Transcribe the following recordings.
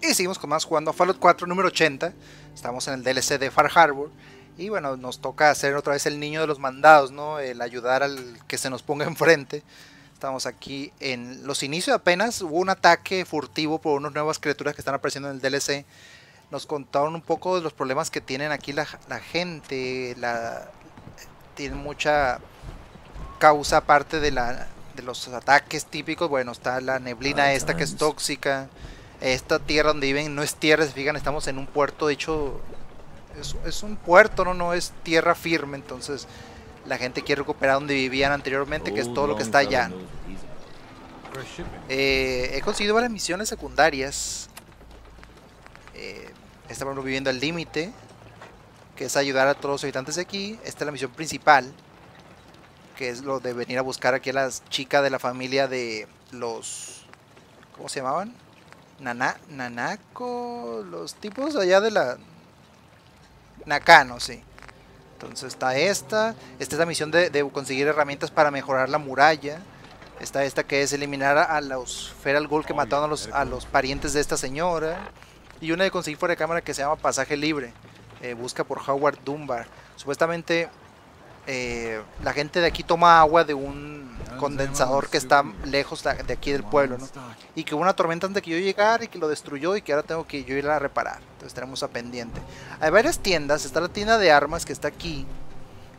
Y seguimos con más jugando a Fallout 4 número 80. Estamos en el DLC de Far Harbor. Y bueno, nos toca hacer otra vez el niño de los mandados, ¿no? El ayudar al que se nos ponga enfrente. Estamos aquí en los inicios apenas. Hubo un ataque furtivo por unas nuevas criaturas que están apareciendo en el DLC. Nos contaron un poco de los problemas que tienen aquí la, la gente. La, tienen mucha causa aparte de, la, de los ataques típicos. Bueno, está la neblina esta que es tóxica esta tierra donde viven no es tierra, se fijan, estamos en un puerto, de hecho es, es, un puerto, no, no es tierra firme, entonces la gente quiere recuperar donde vivían anteriormente, que es todo lo que está allá. Eh, he conseguido varias misiones secundarias. Eh, estamos viviendo al límite, que es ayudar a todos los habitantes de aquí. Esta es la misión principal, que es lo de venir a buscar aquí a las chicas de la familia de los... ¿Cómo se llamaban? Nana, Nanako, los tipos allá de la... Nakano, sí. Entonces está esta, esta es la misión de, de, conseguir herramientas para mejorar la muralla. Está esta que es eliminar a los Feral Ghoul que mataron a los, a los parientes de esta señora. Y una de conseguir fuera de cámara que se llama Pasaje Libre. Eh, busca por Howard Dunbar. Supuestamente eh, la gente de aquí toma agua de un condensador que está lejos de aquí del pueblo, ¿no? Y que hubo una tormenta antes de que yo llegara y que lo destruyó y que ahora tengo que yo ir a reparar. Entonces tenemos a pendiente. Hay varias tiendas, está la tienda de armas que está aquí.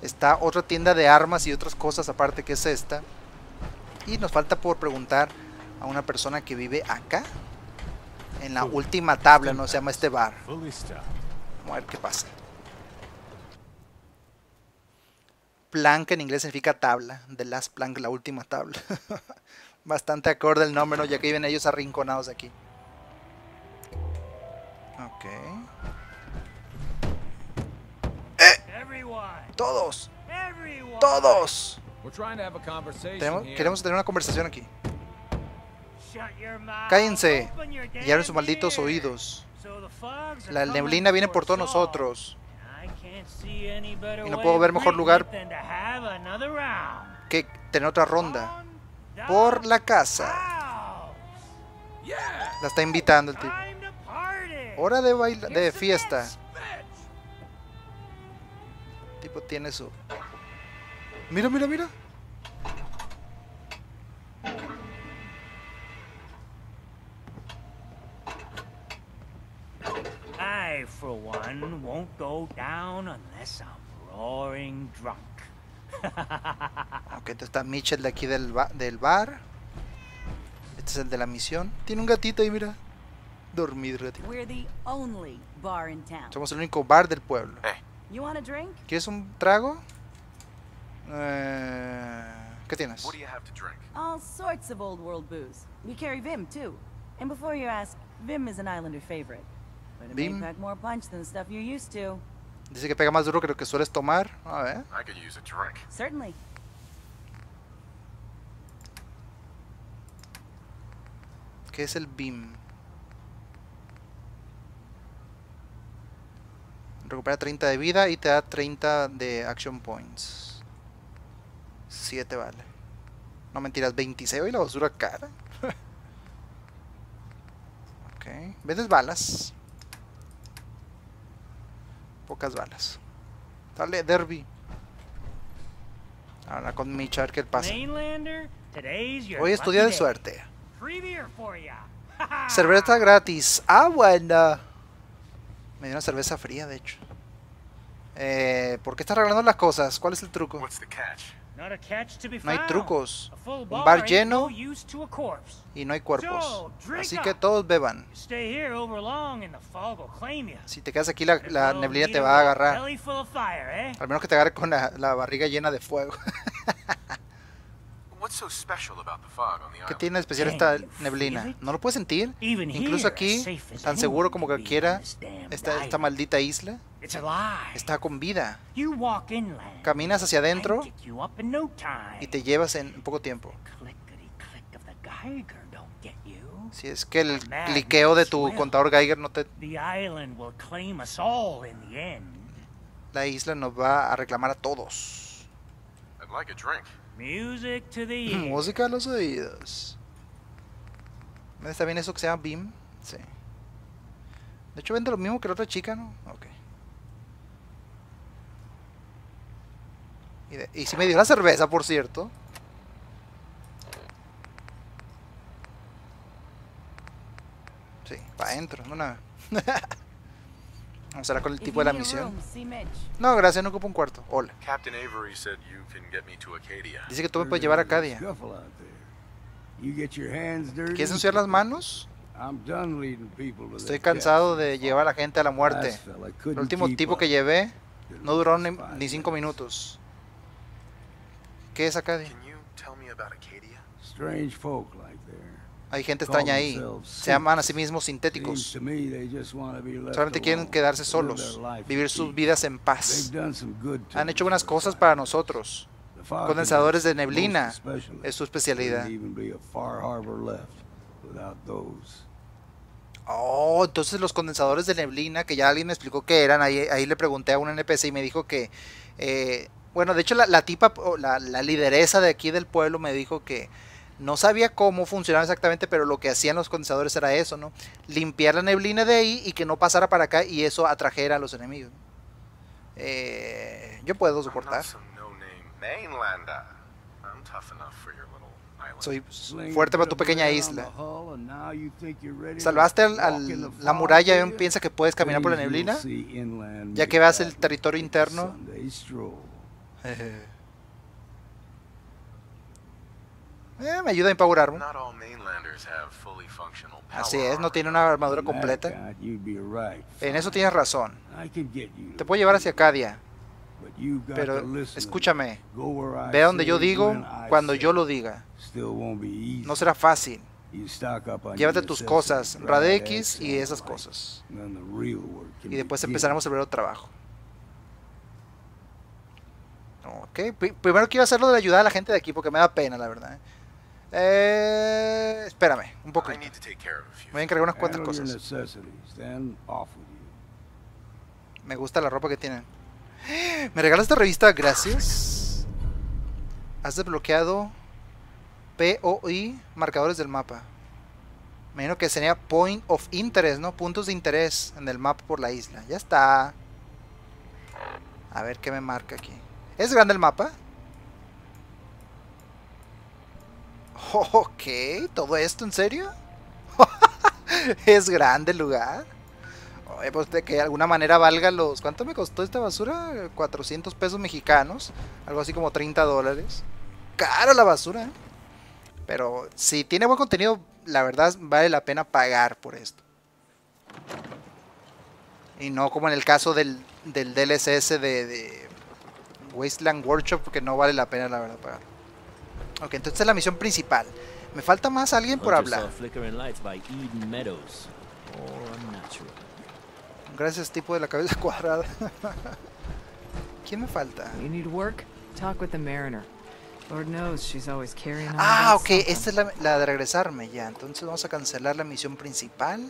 Está otra tienda de armas y otras cosas aparte que es esta. Y nos falta por preguntar a una persona que vive acá. En la última tabla, ¿no? Se llama este bar. Vamos a ver qué pasa. Plank en inglés significa tabla. The last plank, la última tabla. Bastante acorde el nombre, ¿no? Ya que viven ellos arrinconados aquí. Ok. ¡Eh! ¡Todos! ¡Todos! Tenemos, queremos tener una conversación aquí. Cállense y abren sus malditos oídos. La neblina viene por todos nosotros. Y no puedo ver mejor lugar que tener otra ronda. Por la casa. La está invitando el tipo. Hora de baila de fiesta. El tipo tiene su. Mira, mira, mira. I, for one, won't go down unless I'm roaring drunk. ok, entonces está Mitchell de aquí del, ba del bar. Este es el de la misión. Tiene un gatito ahí, mira. Dormido gatito. We're the only bar in town. Somos el único bar del pueblo. Hey. You want a drink? ¿Quieres un trago? Eh, ¿Qué tienes? What do you have to drink? All sorts of old world booze. We carry Vim too. And before you ask, Vim is an islander favorite. To. Dice que pega más duro que lo que sueles tomar. A ver. I could use a drink. Certainly. ¿Qué es el BIM? Recupera 30 de vida y te da 30 de action points. 7 vale. No mentiras, 26 y la basura cara. ok. ¿Vendes balas? Pocas balas. Dale, Derby. Ahora con Mitch a ver qué pasa. Mainlander, today's your Hoy es tu día de suerte. Free beer for ya. Cerveza gratis. Ah, bueno. Me dio una cerveza fría, de hecho. Eh, ¿Por qué estás regalando las cosas? ¿Cuál es el truco? What's the catch? Not No hay trucos. Un bar lleno y no hay cuerpos. Así que todos beban. You stay here over long and the fog will claim you. Si te quedas aquí, la, la neblina te va a agarrar. Eh? Al menos que te agarre con la, la barriga llena de fuego. What's so special about the fog on the ¿Qué tiene de especial esta neblina? ¿No lo puedes sentir? Even Incluso aquí, tan seguro como this damned esta, esta maldita isla It's alive. está con vida. You walk inland. Caminas hacia adentro y te llevas en poco tiempo. Si es que el cliqueo de tu contador Geiger no te... The island will claim us all in the end. La isla nos va a reclamar a todos. Music to the. Música a los oídos. ¿Está bien eso que se llama BIM? Sí. De hecho vende lo mismo que la otra chica, ¿no? Ok. Y, de- si me dio la cerveza, por cierto. Sí, para adentro, no nada. Vamos a ver con el tipo de la misión. No, gracias, no ocupo un cuarto. Hola. Acadia. Dice que tú me puedes llevar a Cadia. Scuffle out there. You get your hands dirty. ¿Quieres ensuciar las manos? Estoy cansado death. de llevar a la gente a la muerte. El último tipo que llevé no duró last ni, five ni cinco minutes. minutos. ¿Qué es acá? Can you tell me about Acadia? Strange folk like there. Hay gente extraña ahí. Se llaman a sí mismos sintéticos. Solamente quieren quedarse solos, vivir sus vidas en paz. Han hecho a cosas para nosotros. Condensadores de neblina es su especialidad. Oh, entonces los condensadores de neblina, que ya alguien me explicó qué eran, ahí, ahí le pregunté a un NPC y me dijo que, eh, bueno, de hecho la, la tipa, la lideresa de aquí del pueblo me dijo que no sabía cómo funcionaba exactamente, pero lo que hacían los condensadores era eso, ¿no? Limpiar la neblina de ahí y que no pasara para acá y eso atrajera a los enemigos. Eh, yo puedo soportar. not some no-name mainlander. I'm tough enough for your little island. Soy fuerte para tu pequeña isla. Salvaste al- la muralla y aún piensa que puedes caminar por la neblina. Ya que vas el territorio interno. Sunday Eh, me ayuda a power Así es, no tiene una armadura completa. En eso tienes razón. Te puedo llevar hacia Acadia, pero escúchame. Ve a donde yo digo cuando yo lo diga. No será fácil. Llévate tus cosas, Radex y esas cosas. Y después empezaremos el verdadero trabajo. Ok, pri- primero quiero hacerlo de ayudar a la gente de aquí porque me da pena, la verdad. ¿Eh? Espérame, un poco. Me voy a encargar unas cuantas cosas. Me gusta la ropa que tienen. ¿Me regalas esta revista? Gracias. Has desbloqueado POI marcadores del mapa. Me imagino que sería Point of Interest, ¿no? Puntos de interés en el mapa por la isla. Ya está. A ver qué me marca aquí. ¿Es grande el mapa? Ok, ¿todo esto en serio? ¿Es grande el lugar? Pues de que alguna manera valga los... ¿Cuánto me costó esta basura? 400 pesos mexicanos. Algo así como 30 dólares. Caro la basura. ¿eh? Pero si tiene buen contenido, la verdad vale la pena pagar por esto. Y no como en el caso del, del DLCS de, de Wasteland Workshop, porque no vale la pena la verdad pagar. Ok, entonces es la misión principal. Me falta más alguien por hablar. Gracias, tipo de la cabeza cuadrada. ¿Quién me falta? You need work? Talk with the mariner. Lord knows she's always carrying on Ah, ok, esta es la, la de regresarme ya. Entonces vamos a cancelar la misión principal.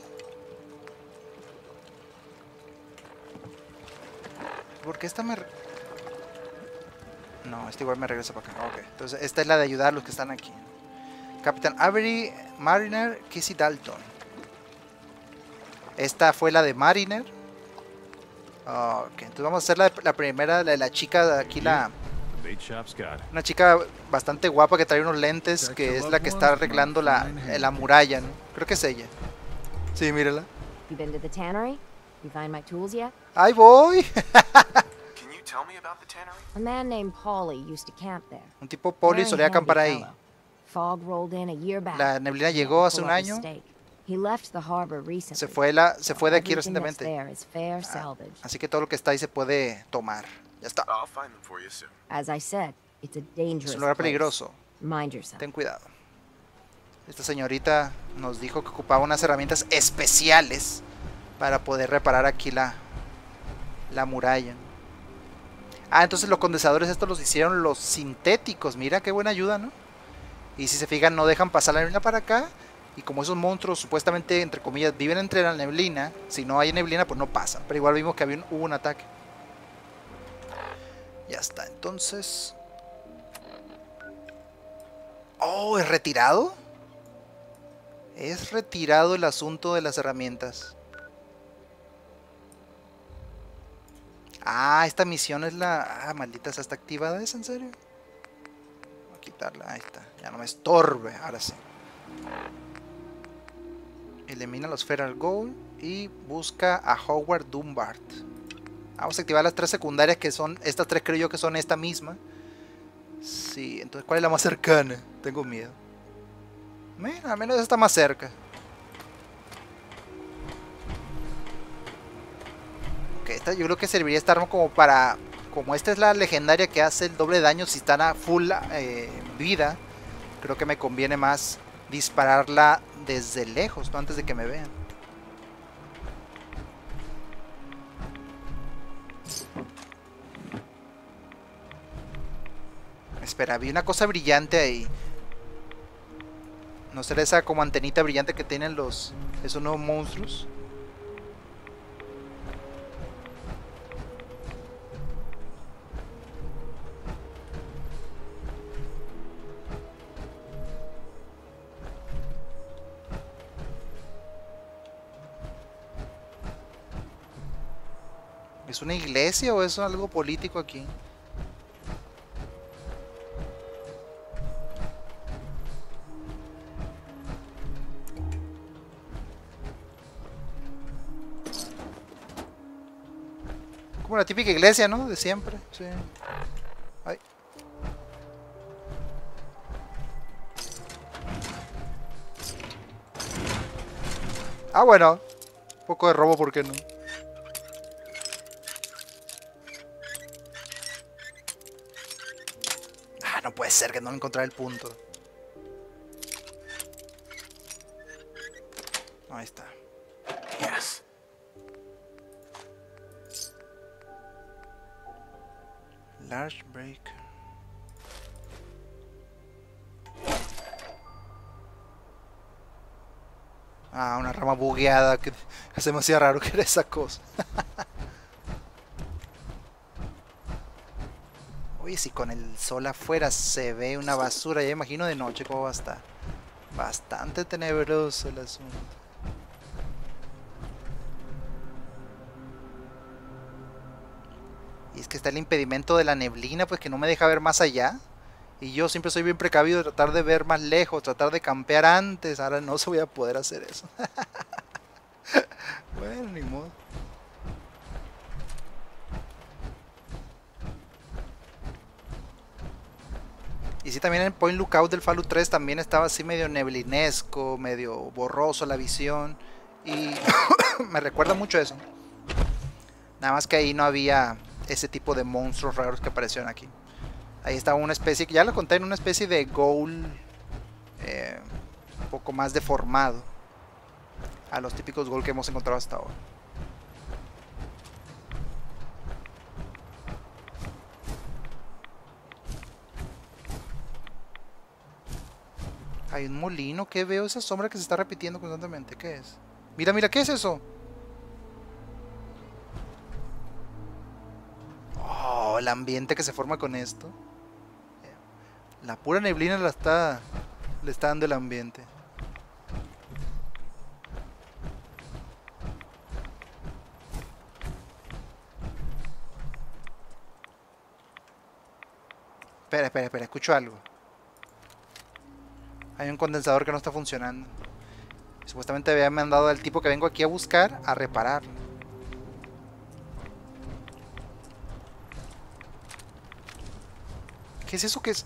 Porque esta me... No, esta igual me regresa para acá. Ok, entonces esta es la de ayudar a los que están aquí. Capitán Avery, Mariner, Kissy Dalton. Esta fue la de Mariner. Ok, entonces vamos a hacer la, la primera, la de la chica de aquí, la... Scott. Una chica bastante guapa que trae unos lentes, que es la que está arreglando la, la muralla, ¿no? Creo que es ella. Sí, mírala. You been to the tannery? You find my tools yet? ¡Ahí voy! A man named Paulie used to camp there. Un tipo poli Very solía acampar ahí. Fog rolled in a year back. La neblina llegó to hace un año. He left the harbor recently. Se fue, la, se fue de aquí recientemente. there is fair Ah, salvage. Así que todo lo que está ahí se puede tomar. Ya está. As I said, it's a dangerous Es un lugar place. peligroso. Mind yourself. Ten cuidado. Esta señorita nos dijo que ocupaba unas herramientas especiales para poder reparar aquí la, la muralla. Ah, entonces los condensadores estos los hicieron los sintéticos. Mira qué buena ayuda, ¿no? Y si se fijan, no dejan pasar la neblina para acá. Y como esos monstruos supuestamente, entre comillas, viven entre la neblina, si no hay neblina, pues no pasan. Pero igual vimos que había un- hubo un ataque. Ya está, entonces... Oh, ¿es retirado? Es retirado el asunto de las herramientas. Ah, esta misión es la... Ah, maldita, ¿esa está activada? ¿Es en serio? Voy a quitarla, ahí está. Ya no me estorbe, ahora sí. Elimina los Feral Goal y busca a Howard Dumbart. Vamos a activar las tres secundarias que son... Estas tres creo yo que son esta misma. Sí, entonces ¿cuál es la más cercana? Tengo miedo. Mira, al menos esta está más cerca. Yo creo que serviría esta arma como para... Como esta es la legendaria que hace el doble daño si están a full eh, vida. Creo que me conviene más dispararla desde lejos, no antes de que me vean. Espera, vi una cosa brillante ahí. ¿No será esa como antenita brillante que tienen los esos nuevos monstruos? ¿Es una iglesia o es algo político aquí? Como la típica iglesia, ¿no? De siempre. Sí. Ah, bueno. Un poco de robo, ¿por qué no? Ser que no encontrar el punto. Ahí está. Yes. Large break. Ah, una rama bugueada que me hacía raro que era esa cosa. Oye, si con el sol afuera se ve una basura, ya imagino de noche cómo va a estar. Bastante tenebroso el asunto. Y es que está el impedimento de la neblina, pues que no me deja ver más allá. Y yo siempre soy bien precavido de tratar de ver más lejos, tratar de campear antes. Ahora no se voy a poder hacer eso. bueno, ni modo. Y sí, también en Point Lookout del Fallout 3 también estaba así medio neblinesco, medio borroso la visión. Y me recuerda mucho eso. Nada más que ahí no había ese tipo de monstruos raros que aparecieron aquí. Ahí estaba una especie, ya lo conté, en una especie de ghoul eh, un poco más deformado a los típicos ghoul que hemos encontrado hasta ahora. Hay un molino, ¿qué veo? Esa sombra que se está repitiendo constantemente, ¿qué es? Mira, mira, ¿qué es eso? Oh, el ambiente que se forma con esto. La pura neblina la está, le está dando el ambiente. Espera, espera, espera, escucho algo. Hay un condensador que no está funcionando. Supuestamente había mandado al tipo que vengo aquí a buscar a repararlo. ¿Qué es eso que es?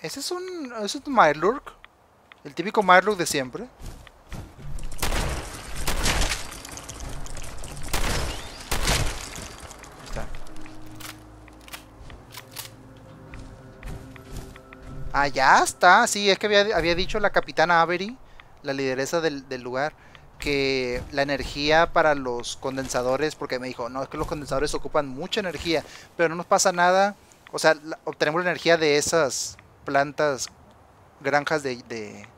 ¿Ese es un... ¿Ese es un Mirelurk? El típico Mirelurk de siempre. Ah, ya está. Sí, es que había, había dicho la capitana Avery, la lideresa del, del lugar, que la energía para los condensadores, porque me dijo, no, es que los condensadores ocupan mucha energía, pero no nos pasa nada. O sea, la- obtenemos la energía de esas plantas, granjas de, de...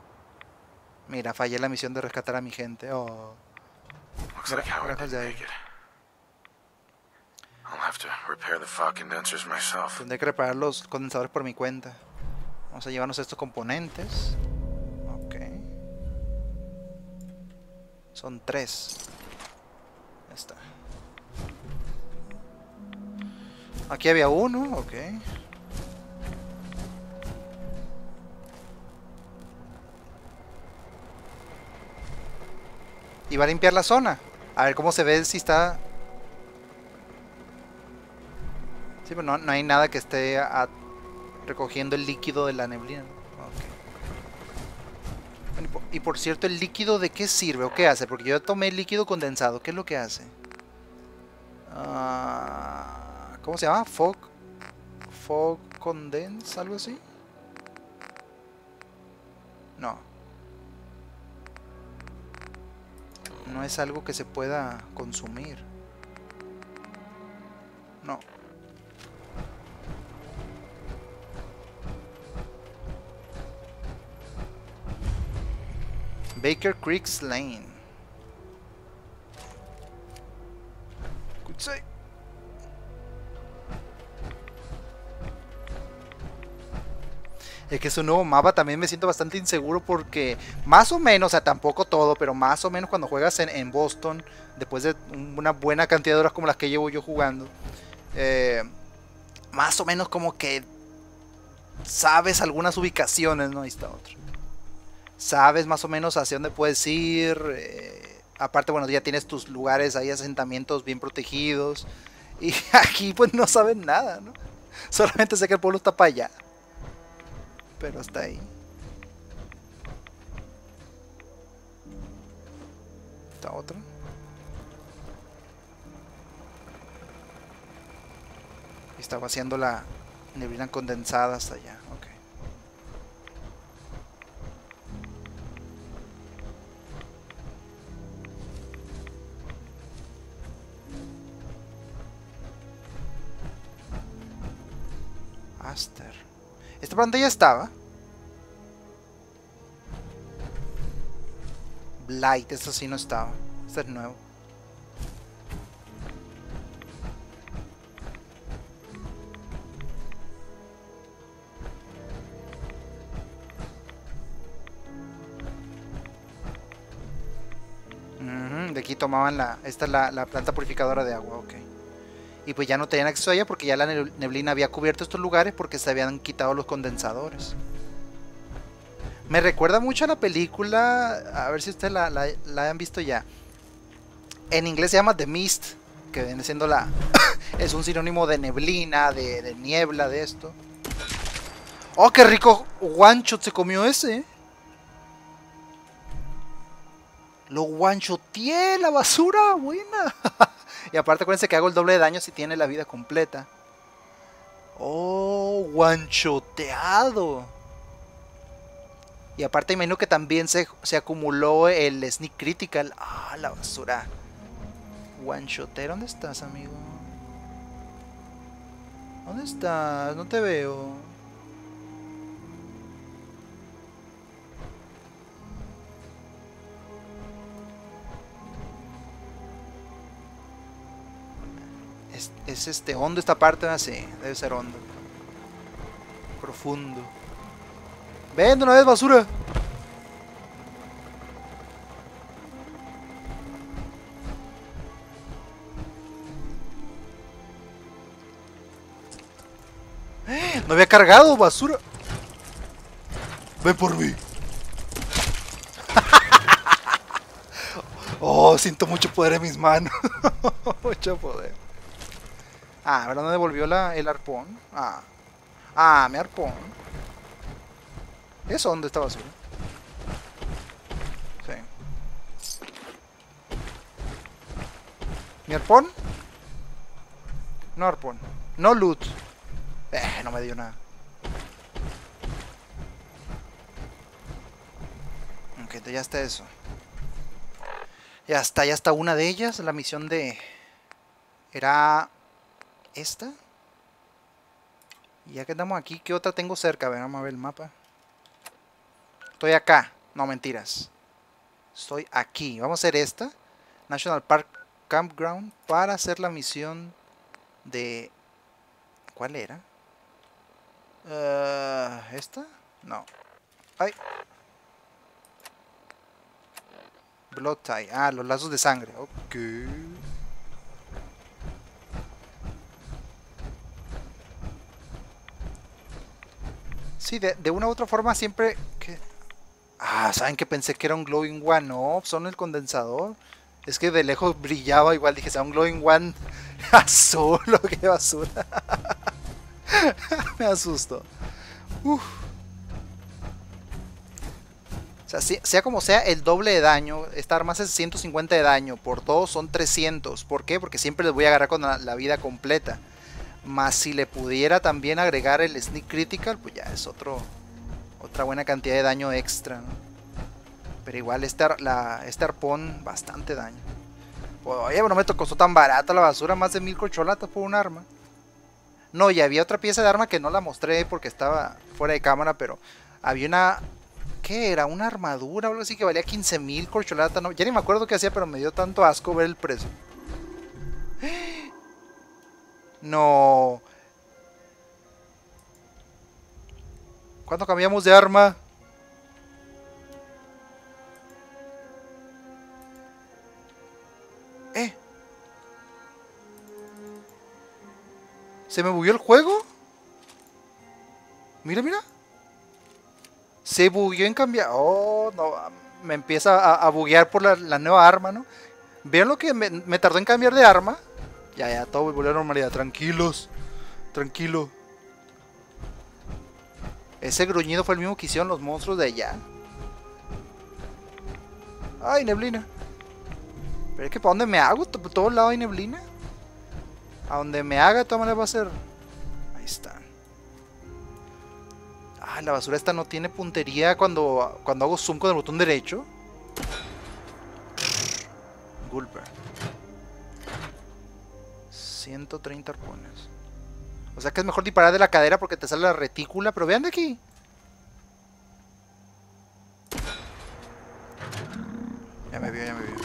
Mira, fallé la misión de rescatar a mi gente. Oh. Gra- granjas de aire. Tendré que reparar los condensadores por mi cuenta. Vamos a llevarnos estos componentes. Ok. Son tres. Ya está. Aquí había uno, ok. Y va a limpiar la zona. A ver cómo se ve si está... Sí, pero no, no hay nada que esté a- recogiendo el líquido de la neblina. Y por cierto, ¿el líquido de qué sirve o qué hace? Porque yo tomé líquido condensado. ¿Qué es lo que hace? Ah, ¿Cómo se llama? Fog. Fog condense, algo así. No. No es algo que se pueda consumir. Baker Creek's Lane. Es que es un nuevo mapa, también me siento bastante inseguro porque más o menos, o sea, tampoco todo, pero más o menos cuando juegas en, en Boston, después de una buena cantidad de horas como las que llevo yo jugando, eh, más o menos como que sabes algunas ubicaciones, ¿no? Ahí está otro. Sabes más o menos hacia dónde puedes ir. eh, aparte, bueno, ya tienes tus lugares ahí, asentamientos bien protegidos. Y aquí pues no saben nada, ¿no? Solamente sé que el pueblo está para allá. Pero hasta ahí. Está otro. Y está vaciando la neblina condensada hasta allá. Ok. Aster. Esta planta ya estaba. Blight, esto sí no estaba. Este es nuevo. De aquí tomaban la. Esta es la, la planta purificadora de agua, ok. Y pues ya no tenían acceso a ella porque ya la neb- neblina había cubierto estos lugares porque se habían quitado los condensadores. Me recuerda mucho a la película, a ver si ustedes la, la, visto ya. En inglés se llama The Mist, que viene siendo la... es un sinónimo de neblina, de, niebla, de esto. ¡Oh, qué rico shot se comió ese! Lo one shoteé, la basura, buena. y aparte acuérdense que hago el doble de daño si tiene la vida completa. Oh, one shoteado. Y aparte imagino que también se, se acumuló el sneak critical. Ah, la basura. Shoter, ¿dónde estás, amigo? ¿Dónde estás? No te veo. Es, es este hondo esta parte, sí, debe ser hondo. Profundo. Ven de una vez, basura. ¡Eh! No había cargado, basura. Ven por mí. oh, siento mucho poder en mis manos. mucho poder. Ah, ¿verdad? ¿No devolvió la, el arpón? Ah. Ah, mi arpón. ¿Eso dónde está basura? Sí. ¿Mi arpón? No arpón. No loot. Eh, no me dio nada. Ok, ya está eso. Ya está, ya está una de ellas. La misión de... Era... ¿Esta? Y ya que estamos aquí, ¿qué otra tengo cerca? A ver, vamos a ver el mapa. Estoy acá. No, mentiras. Estoy aquí. Vamos a hacer esta. National Park Campground. Para hacer la misión de... ¿Cuál era? Eh, ¿Esta? No. Ay. Blood tie. Ah, los lazos de sangre. Ok. Sí, de, una u otra forma siempre... que Ah, ¿saben que pensé que era un glowing one? No, son el condensador. Es que de lejos brillaba igual. Dije, sea un glowing one azul o qué basura. Me asustó. Uf. O sea, sea como sea, el doble de daño. Esta arma hace 150 de daño. Por dos son 300. ¿Por qué? Porque siempre les voy a agarrar con la, la vida completa. Más si le pudiera también agregar el sneak critical, pues ya es otro, otra buena cantidad de daño extra. ¿no? Pero igual este, este arpón, bastante daño. Oye, pero no me costó tan barata la basura, más de mil corcholatas por un arma. No, y había otra pieza de arma que no la mostré porque estaba fuera de cámara, pero había una... ¿Qué era? Una armadura o algo así que valía 15 mil corcholatas. No, ya ni me acuerdo qué hacía, pero me dio tanto asco ver el precio. No. ¿Cuándo cambiamos de arma? Eh. ¿Se me bugueó el juego? Mira, mira. Se bugueó en cambiar. Oh, no. Me empieza a, buguear por la, nueva arma, ¿no? Vean lo que me tardó en cambiar de arma. Ya, ya, todo volvió a la normalidad. Tranquilos. Tranquilo. Ese gruñido fue el mismo que hicieron los monstruos de allá. Ay, neblina. Pero es que ¿para dónde me hago? ¿Por todos lados hay neblina? A donde me haga, todas maneras va a ser. Ahí está. Ah, la basura esta no tiene puntería cuando, cuando hago zoom con el botón derecho. Gulper. 130 arpones. O sea que es mejor disparar de la cadera porque te sale la retícula. Pero vean de aquí. Ya me vio, ya me vio.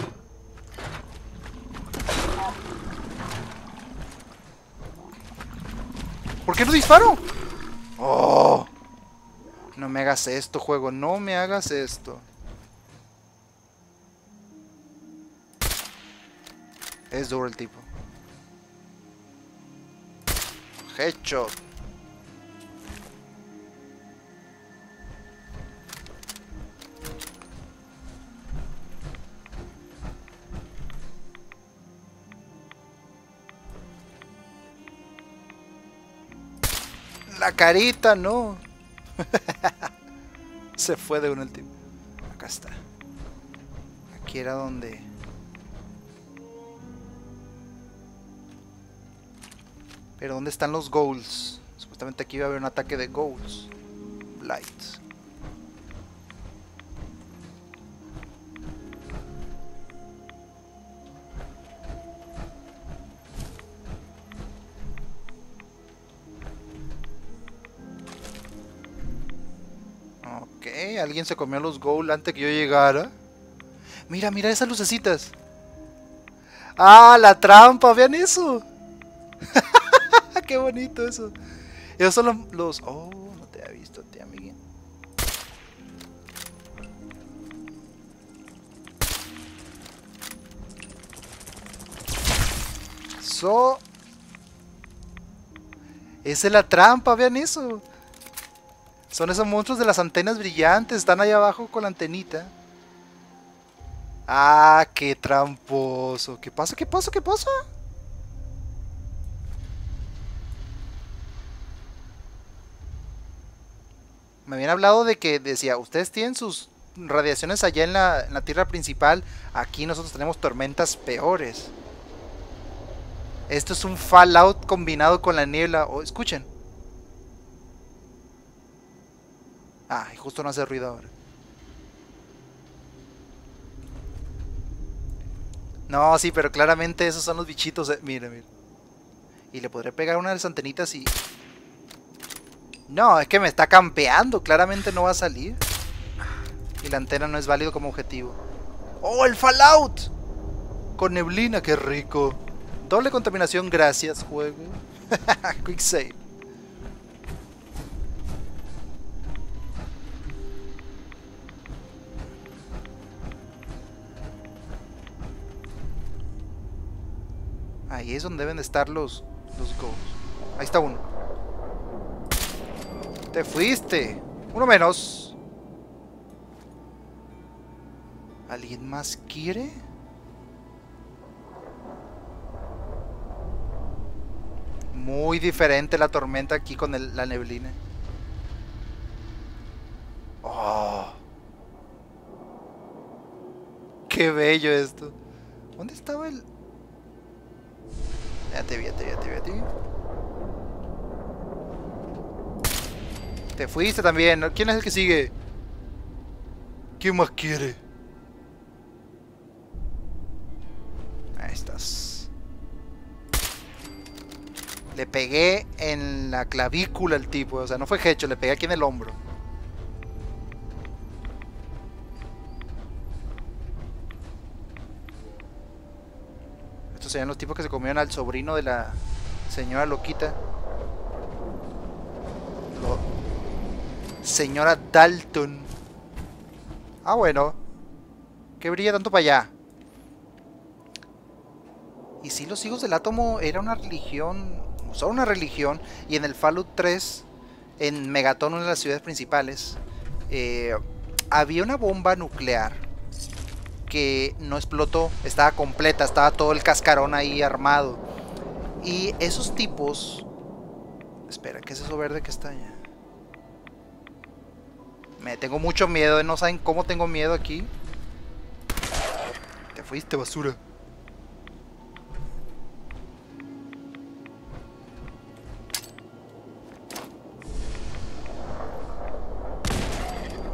¿Por qué no disparo? Oh. No me hagas esto, juego. No me hagas esto. Es duro el tipo. Headshot. La carita, no. Se fue de uno el tipo. Acá está. Aquí era donde... Pero ¿dónde están los goals? Supuestamente aquí iba a haber un ataque de goals. Light. Ok, alguien se comió los goals antes que yo llegara. Mira, mira esas lucecitas. Ah, la trampa, vean eso. Qué bonito eso. Esos son los, Oh, no te había visto, tía amiguín. So. Esa es la trampa, vean eso. Son esos monstruos de las antenas brillantes. Están ahí abajo con la antenita. Ah, qué tramposo. ¿Qué pasa? ¿Qué pasa? ¿Qué pasa? Hablado de que decía, ustedes tienen sus radiaciones allá en la, tierra principal, aquí nosotros tenemos tormentas peores. Esto es un Fallout combinado con la niebla. Oh, escuchen. Ah, y justo no hace ruido ahora. No, sí, pero claramente esos son los bichitos. eh, mira. Y le podré pegar una de las antenitas y... No, es que me está campeando. Claramente no va a salir. Y la antena no es válido como objetivo. ¡Oh, el Fallout! Con neblina, qué rico. Doble contaminación, gracias, juego. Quick save. Ahí es donde deben de estar los, los goals. Ahí está uno. Te fuiste. Uno menos. ¿Alguien más quiere? Muy diferente la tormenta aquí con la neblina. Oh. Qué bello esto. ¿Dónde estaba el...? Ya te vi, ya te vi, te vi, te vi. Te fuiste también. ¿Quién es el que sigue? ¿Quién más quiere? Ahí estás. Le pegué en la clavícula al tipo. O sea, no fue hecho, le pegué aquí en el hombro. Estos serían los tipos que se comieron al sobrino de la señora loquita. Señora Dalton. Ah, bueno. Que brilla tanto para allá. Y si los hijos del átomo era una religión, son una religión, y en el Fallout 3, en Megaton, una de las ciudades principales, eh, había una bomba nuclear que no explotó, estaba completa, estaba todo el cascarón ahí armado. Y esos tipos... Espera, ¿qué es eso verde que está allá? Me tengo mucho miedo, no saben cómo tengo miedo aquí. Te fuiste, basura.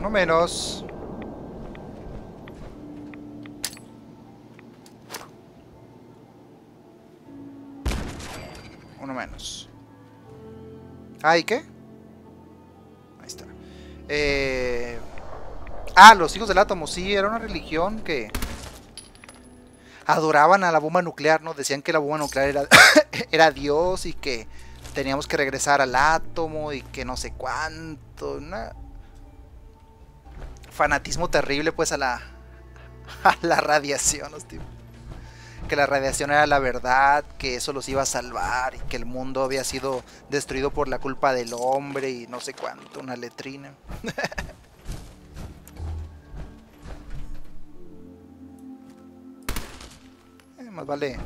No menos. Uno menos. Ah, ¿y qué? Eh... Ah, los hijos del átomo, sí, era una religión que adoraban a la bomba nuclear, ¿no? Decían que la bomba nuclear era, era Dios y que teníamos que regresar al átomo y que no sé cuánto. Fanatismo terrible, pues, a la, a la radiación, hostia. Que la radiación era la verdad, que eso los iba a salvar y que el mundo había sido destruido por la culpa del hombre y no sé cuánto, una letrina. Eh, más vale.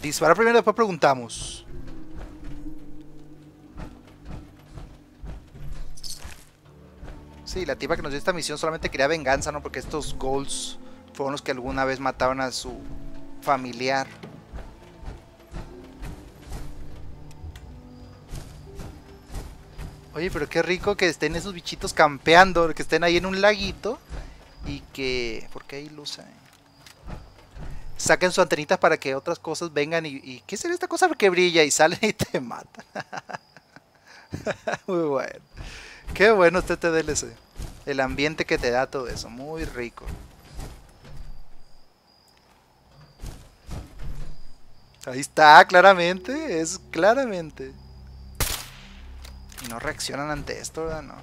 Dispara primero, después preguntamos. Sí, la tipa que nos dio esta misión solamente quería venganza, ¿no? Porque estos Golds fueron los que alguna vez mataron a su familiar. Oye, pero qué rico que estén esos bichitos campeando, que estén ahí en un laguito y que... ¿Por qué hay luz ahí? Saquen sus antenitas para que otras cosas vengan y... y ¿Qué será esta cosa que brilla y salen y te matan? Muy bueno. Qué bueno este TDLC. El ambiente que te da todo eso. Muy rico. Ahí está, claramente. Es claramente. No reaccionan ante esto, ¿verdad? No.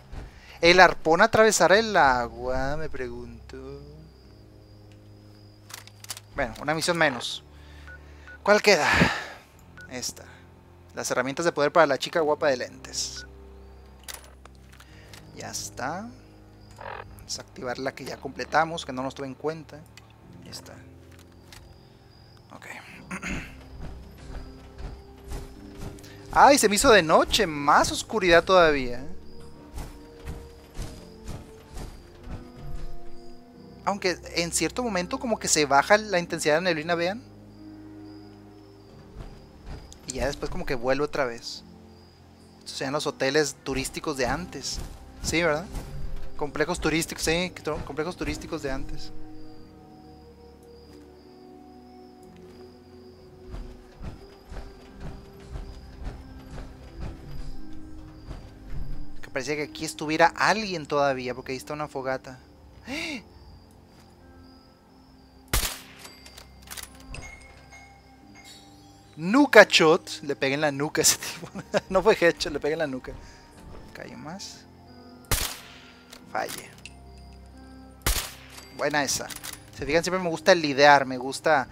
El arpón atravesará el agua, me pregunto. Bueno, una misión menos. ¿Cuál queda? Esta. Las herramientas de poder para la chica guapa de lentes. Ya está. Vamos a activar la que ya completamos, que no nos tuve en cuenta. Ahí está. Ok. Ay, se me hizo de noche. Más oscuridad todavía. Aunque en cierto momento como que se baja la intensidad de la neblina, vean. Y ya después como que vuelve otra vez. Estos serían los hoteles turísticos de antes. Sí, ¿verdad? Complejos turísticos, sí, complejos turísticos de antes. Parecía que aquí estuviera alguien todavía, porque ahí está una fogata. Nuca shot. Le pegué en la nuca a ese tipo. no fue headshot, le pegué en la nuca. Cayó más. Falle. Buena esa. Se fijan, siempre me gusta lidear, me gusta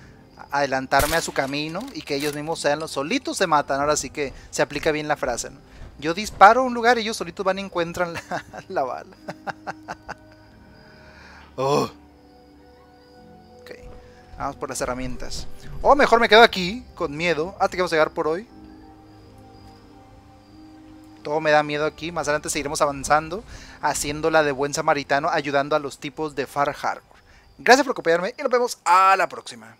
adelantarme a su camino y que ellos mismos sean los solitos se matan. Ahora sí que se aplica bien la frase. ¿no? Yo disparo a un lugar y ellos solitos van y encuentran la, la bala. oh. Ok, vamos por las herramientas. O mejor me quedo aquí con miedo hasta que vamos a llegar por hoy. Todo me da miedo aquí. Más adelante seguiremos avanzando, haciéndola de buen samaritano, ayudando a los tipos de Far Harbor. Gracias por acompañarme y nos vemos a la próxima.